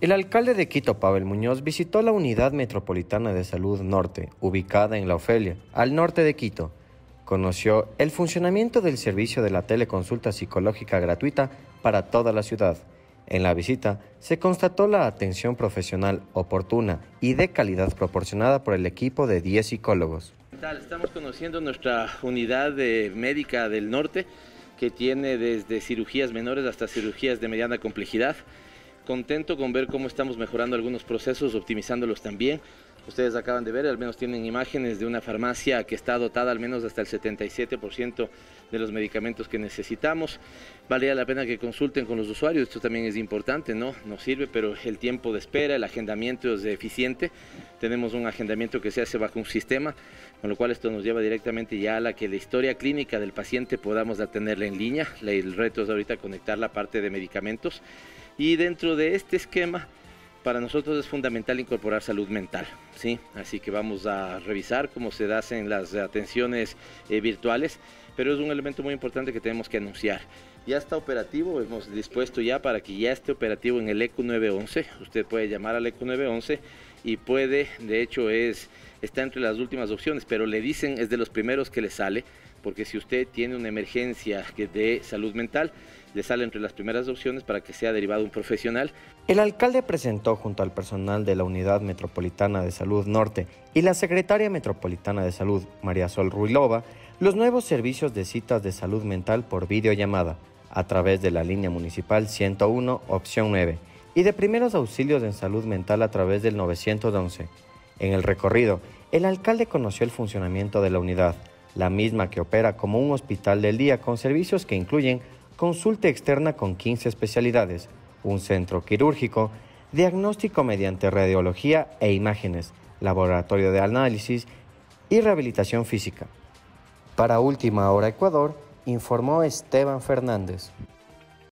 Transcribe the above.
El alcalde de Quito, Pavel Muñoz, visitó la Unidad Metropolitana de Salud Norte, ubicada en La Ofelia, al norte de Quito. Conoció el funcionamiento del servicio de la teleconsulta psicológica gratuita para toda la ciudad. En la visita se constató la atención profesional oportuna y de calidad proporcionada por el equipo de 10 psicólogos. Estamos conociendo nuestra unidad médica del norte que tiene desde cirugías menores hasta cirugías de mediana complejidad contento con ver cómo estamos mejorando algunos procesos, optimizándolos también. Ustedes acaban de ver, al menos tienen imágenes de una farmacia que está dotada al menos hasta el 77% de los medicamentos que necesitamos. Valía la pena que consulten con los usuarios, esto también es importante, ¿no? Nos sirve, pero el tiempo de espera, el agendamiento es eficiente. Tenemos un agendamiento que se hace bajo un sistema, con lo cual esto nos lleva directamente ya a la que la historia clínica del paciente podamos tenerla en línea. El reto es ahorita conectar la parte de medicamentos y dentro de este esquema, para nosotros es fundamental incorporar salud mental, ¿sí? Así que vamos a revisar cómo se hacen las atenciones eh, virtuales, pero es un elemento muy importante que tenemos que anunciar. Ya está operativo, hemos dispuesto ya para que ya esté operativo en el ECU 911. Usted puede llamar al ECU 911 y puede, de hecho es está entre las últimas opciones, pero le dicen es de los primeros que le sale porque si usted tiene una emergencia de salud mental, le sale entre las primeras opciones para que sea derivado un profesional. El alcalde presentó junto al personal de la Unidad Metropolitana de Salud Norte y la Secretaria Metropolitana de Salud, María Sol Ruilova, los nuevos servicios de citas de salud mental por videollamada a través de la línea municipal 101, opción 9, y de primeros auxilios en salud mental a través del 911. En el recorrido, el alcalde conoció el funcionamiento de la unidad, la misma que opera como un hospital del día con servicios que incluyen consulta externa con 15 especialidades, un centro quirúrgico, diagnóstico mediante radiología e imágenes, laboratorio de análisis y rehabilitación física. Para Última Hora Ecuador, informó Esteban Fernández.